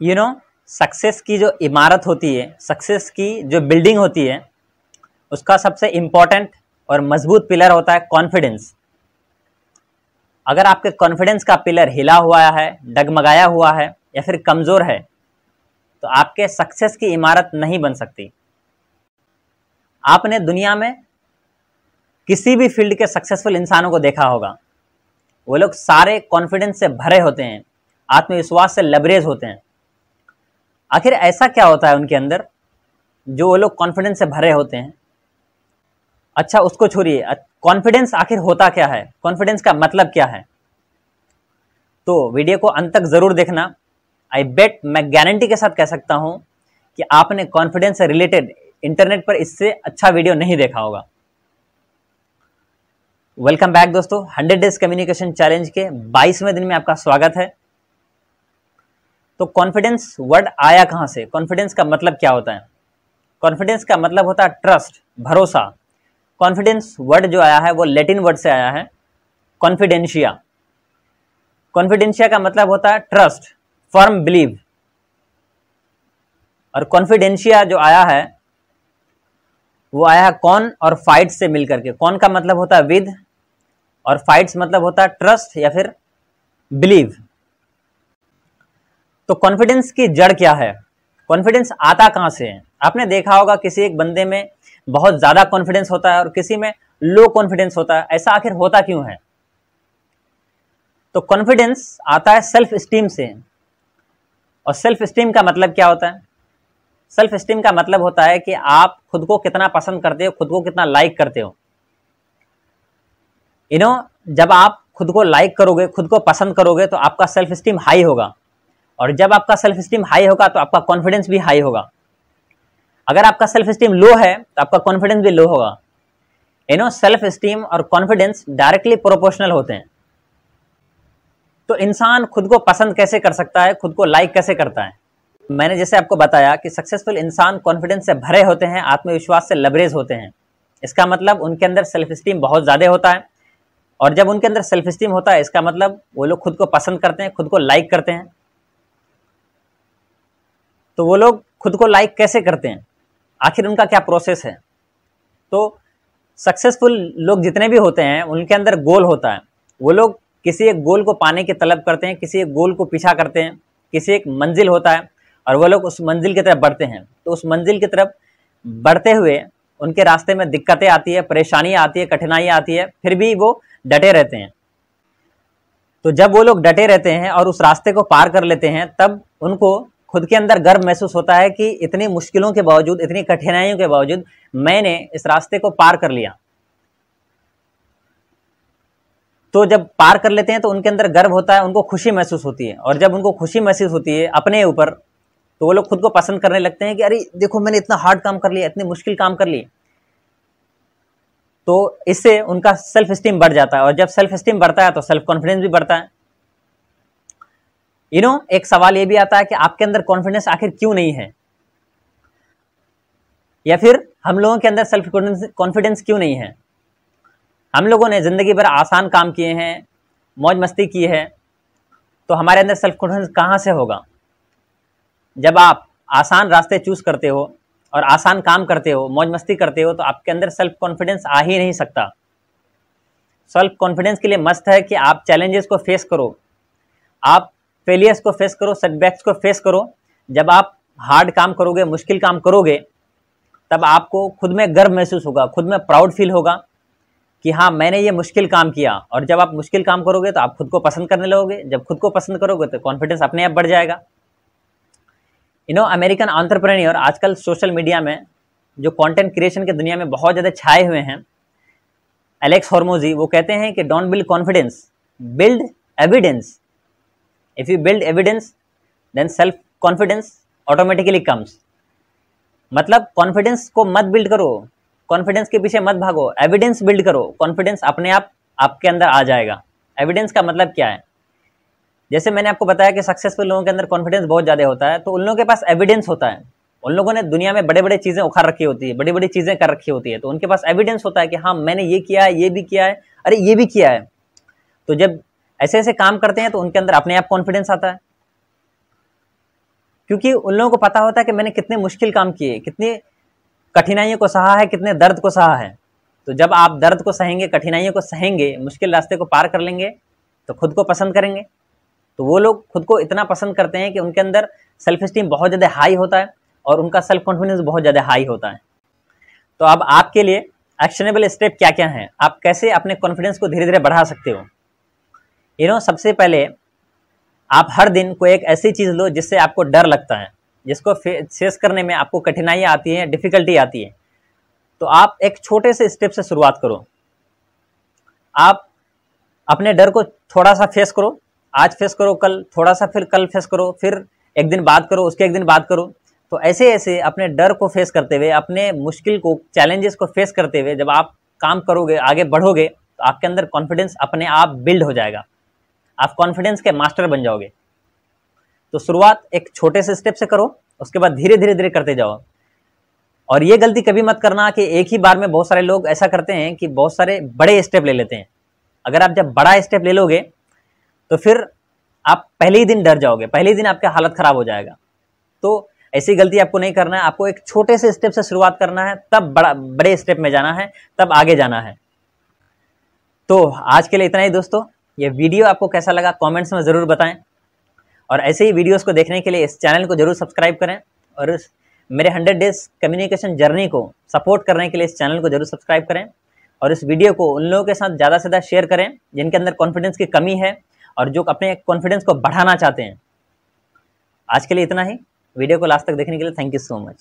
You know success की जो इमारत होती है सक्सेस की जो बिल्डिंग होती है, उसका सबसे इंपॉर्टेंट और मज़बूत पिलर होता है कॉन्फिडेंस अगर आपके कॉन्फिडेंस का पिलर हिला हुआ है, डगमगाया हुआ है, या फिर कमज़ोर है तो आपके सक्सेस की इमारत नहीं बन सकती. आपने दुनिया में किसी भी फ़ील्ड के सक्सेसफुल इंसानों को देखा होगा. वो लोग सारे कॉन्फिडेंस से भरे होते हैं, आत्मविश्वास से लबरेज होते हैं. आखिर ऐसा क्या होता है उनके अंदर? जो वो लोग कॉन्फिडेंस से भरे होते हैं। अच्छा उसको छोड़िए। कॉन्फिडेंस आखिर होता क्या है? कॉन्फिडेंस का मतलब क्या है? तो वीडियो को अंत तक ज़रूर देखना। आई बेट मैं गारंटी के साथ कह सकता हूँ कि आपने कॉन्फिडेंस से रिलेटेड इंटरनेट पर इससे अच्छा वीडियो नहीं देखा होगा। वेलकम बैक दोस्तों। 100 डेज़ कम्युनिकेशन चैलेंज के 22वें दिन में आपका स्वागत है। तो कॉन्फिडेंस वर्ड आया कहाँ से? कॉन्फिडेंस का मतलब क्या होता है? कॉन्फिडेंस का मतलब होता है ट्रस्ट भरोसा। कॉन्फिडेंस वर्ड जो आया है वो लेटिन वर्ड से आया है कॉन्फिडेंशिया कॉन्फिडेंशिया का मतलब होता है ट्रस्ट फर्म बिलीव और कॉन्फिडेंशिया जो आया है, वो आया है कौन और फाइट से मिलकर के। कौन का मतलब होता है विद और फाइट्स मतलब होता है ट्रस्ट या फिर बिलीव तो कॉन्फिडेंस की जड़ क्या है? कॉन्फिडेंस आता कहाँ से है? आपने देखा होगा किसी एक बंदे में बहुत ज़्यादा कॉन्फिडेंस होता है और किसी में लो कॉन्फिडेंस होता है। ऐसा आखिर होता क्यों है? तो कॉन्फिडेंस आता है सेल्फ स्टीम से। और सेल्फ स्टीम का मतलब क्या होता है? सेल्फ स्टीम का मतलब होता है कि आप खुद को कितना पसंद करते हो, खुद को कितना लाइक करते हो। यू नो जब आप खुद को लाइक करोगे, खुद को पसंद करोगे तो आपका सेल्फ स्टीम हाई होगा। और जब आपका सेल्फ स्टीम हाई होगा तो आपका कॉन्फिडेंस भी हाई होगा। अगर आपका सेल्फ स्टीम लो है तो आपका कॉन्फिडेंस भी लो होगा। यू नो सेल्फ स्टीम और कॉन्फिडेंस डायरेक्टली प्रोपोर्शनल होते हैं। तो इंसान खुद को पसंद कैसे कर सकता है, खुद को लाइक कैसे करता है? मैंने जैसे आपको बताया कि सक्सेसफुल इंसान कॉन्फिडेंस से भरे होते हैं, आत्मविश्वास से लबरेज होते हैं। इसका मतलब उनके अंदर सेल्फ स्टीम बहुत ज़्यादा होता है। और जब उनके अंदर सेल्फ स्टीम होता है, इसका मतलब वो लोग खुद को पसंद करते हैं, खुद को लाइक करते हैं। तो वो लोग खुद को लाइक कैसे करते हैं? आखिर उनका क्या प्रोसेस है? तो सक्सेसफुल लोग जितने भी होते हैं, उनके अंदर गोल होता है। वो लोग किसी एक गोल को पाने की तलब करते हैं, किसी एक गोल को पीछा करते हैं, किसी एक मंजिल होता है, और वो लोग उस मंजिल की तरफ़ बढ़ते हैं। तो उस मंजिल की तरफ़ बढ़ते हुए उनके रास्ते में दिक्कतें आती है, परेशानियाँ आती है, कठिनाइयाँ आती है, फिर भी वो डटे रहते हैं। तो जब वो लोग डटे रहते हैं और उस रास्ते को पार कर लेते हैं, तब उनको खुद के अंदर गर्व महसूस होता है कि इतनी मुश्किलों के बावजूद, इतनी कठिनाइयों के बावजूद मैंने इस रास्ते को पार कर लिया। तो जब पार कर लेते हैं तो उनके अंदर गर्व होता है, उनको खुशी महसूस होती है। और जब उनको खुशी महसूस होती है अपने ऊपर तो वो लोग खुद को पसंद करने लगते हैं कि अरे, देखो मैंने इतना हार्ड काम कर लिया, इतनी मुश्किल काम कर लिए तो इससे उनका सेल्फ स्टीम बढ़ जाता है। और जब सेल्फ स्टीम बढ़ता है तो सेल्फ कॉन्फिडेंस भी बढ़ता है। यू नो एक सवाल ये भी आता है कि आपके अंदर कॉन्फिडेंस आखिर क्यों नहीं है? या फिर हम लोगों के अंदर सेल्फ कॉन्फिडेंस क्यों नहीं है? हम लोगों ने ज़िंदगी भर आसान काम किए हैं, मौज मस्ती की है तो हमारे अंदर सेल्फ कॉन्फिडेंस कहाँ से होगा? जब आप आसान रास्ते चूज़ करते हो और आसान काम करते हो, मौज मस्ती करते हो तो आपके अंदर सेल्फ कॉन्फिडेंस आ ही नहीं सकता। सेल्फ कॉन्फिडेंस के लिए मस्त है कि आप चैलेंजेस को फेस करो। आप फेलियर्स को फेस करो सेटबैक्स को फेस करो। जब आप हार्ड काम करोगे, मुश्किल काम करोगे, तब आपको खुद में गर्व महसूस होगा, खुद में प्राउड फील होगा कि हाँ मैंने ये मुश्किल काम किया। और जब आप मुश्किल काम करोगे तो आप खुद को पसंद करने लगोगे। जब खुद को पसंद करोगे तो कॉन्फिडेंस अपने आप बढ़ जाएगा। यू नो अमेरिकन आंट्रप्रनियर आजकल सोशल मीडिया में जो कंटेंट क्रिएशन की दुनिया में बहुत ज़्यादा छाए हुए हैं एलेक्स हॉर्मोजी वो कहते हैं कि don't build confidence build evidence if you build evidence then self confidence automatically comes मतलब कॉन्फिडेंस को मत बिल्ड करो। कॉन्फिडेंस के पीछे मत भागो। एविडेंस बिल्ड करो। कॉन्फिडेंस अपने आप, आपके अंदर आ जाएगा। एविडेंस का मतलब क्या है? जैसे मैंने आपको बताया कि सक्सेसफुल लोगों के अंदर कॉन्फिडेंस बहुत ज़्यादा होता है तो उन लोगों के पास एविडेंस होता है। उन लोगों ने दुनिया में बड़े बड़े चीज़ें उखाड़ रखी होती है बड़ी बड़ी चीज़ें कर रखी होती है तो उनके पास एविडेंस होता है कि हाँ मैंने ये किया है, ये भी किया है, अरे ये भी किया है। तो जब ऐसे ऐसे काम करते हैं तो उनके अंदर अपने आप कॉन्फिडेंस आता है। क्योंकि उन लोगों को पता होता है कि मैंने कितने मुश्किल काम किए, कितनी कठिनाइयों को सहा है, कितने दर्द को सहा है। तो जब आप दर्द को सहेंगे, कठिनाइयों को सहेंगे, मुश्किल रास्ते को पार कर लेंगे तो खुद को पसंद करेंगे। तो वो लोग खुद को इतना पसंद करते हैं कि उनके अंदर सेल्फ स्टीम बहुत ज़्यादा हाई होता है और उनका सेल्फ कॉन्फिडेंस बहुत ज़्यादा हाई होता है। तो अब आपके लिए एक्शनेबल स्टेप क्या क्या हैं? आप कैसे अपने कॉन्फिडेंस को धीरे धीरे बढ़ा सकते हो? यू नो सबसे पहले आप हर दिन कोई एक ऐसी चीज़ लो जिससे आपको डर लगता है, जिसको फेस करने में आपको कठिनाइयाँ आती हैं डिफ़िकल्टी आती है। तो आप एक छोटे से स्टेप से शुरुआत करो। आप अपने डर को थोड़ा सा फेस करो। आज फेस करो, कल थोड़ा सा फिर कल फेस करो, फिर एक दिन बात करो, उसके एक दिन बात करो। तो ऐसे ऐसे अपने डर को फेस करते हुए, अपने मुश्किल को चैलेंजेस को फेस करते हुए जब आप काम करोगे, आगे बढ़ोगे तो आपके अंदर कॉन्फिडेंस अपने आप बिल्ड हो जाएगा। आप कॉन्फिडेंस के मास्टर बन जाओगे। तो शुरुआत एक छोटे से स्टेप से करो, उसके बाद धीरे धीरे धीरे करते जाओ। और ये गलती कभी मत करना कि एक ही बार में बहुत सारे लोग ऐसा करते हैं कि बहुत सारे बड़े स्टेप ले लेते हैं। अगर आप जब बड़ा स्टेप ले लोगे तो फिर आप पहले ही दिन डर जाओगे, पहले ही दिन आपका हालत खराब हो जाएगा। तो ऐसी गलती आपको नहीं करना है, आपको एक छोटे से स्टेप से शुरुआत करना है, तब बड़ा, बड़े स्टेप में जाना है, तब आगे जाना है। तो आज के लिए इतना ही दोस्तों। ये वीडियो आपको कैसा लगा कमेंट्स में ज़रूर बताएँ। और ऐसे ही वीडियोस को देखने के लिए इस चैनल को ज़रूर सब्सक्राइब करें और इस मेरे हंड्रेड डेज़ कम्युनिकेशन जर्नी को सपोर्ट करने के लिए इस चैनल को ज़रूर सब्सक्राइब करें और इस वीडियो को उन लोगों के साथ ज़्यादा से ज़्यादा शेयर करें जिनके अंदर कॉन्फिडेंस की कमी है और जो अपने कॉन्फिडेंस को बढ़ाना चाहते हैं। आज के लिए इतना ही। वीडियो को लास्ट तक देखने के लिए थैंक यू सो मच